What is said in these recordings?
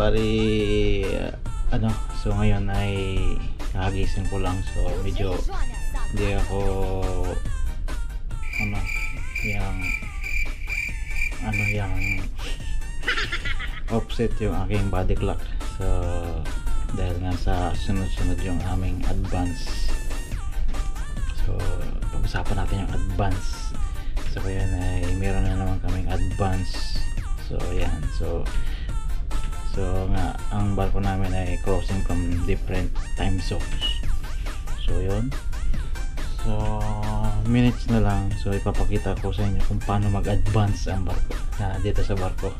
bali ano so ngayon ay kagising ko lang so medyo hindi ako ano yung ano yung offset yung aking body clock. So dahil nga sa sunod-sunod yung aming advance. So pag-usapan natin yung advance. So kaya ay meron na naman kaming advance. So yan so ang barko namin ay crossing from different time zones. So yun. So minutes na lang. So ipapakita ko sa inyo kung paano mag-advance ang barko na dito sa barko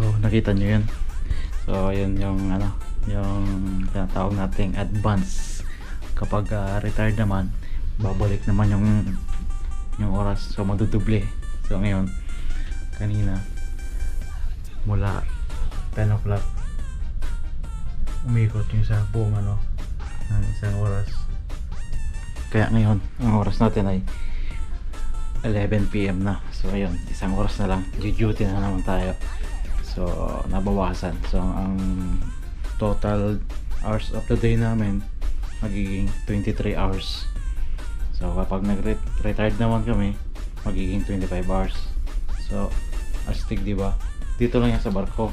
So nakita nyo yun. So yun yung ano, yung tinatawag nating advance. Kapag ah, retired naman, babalik naman yung yung oras. So magduduble. So ngayon, kanina mula 10 o'clock umikot yung sa buong ano ng isang oras. Kaya ngayon, ang oras natin ay 11pm na. So ayun, isang oras na lang. Duty na naman tayo. So, nabawasan. So, ang total hours of the day namin magiging 23 hours. So, kapag nag-retired naman kami, magiging 25 hours. So, astig, di ba? Dito lang yan sa barko.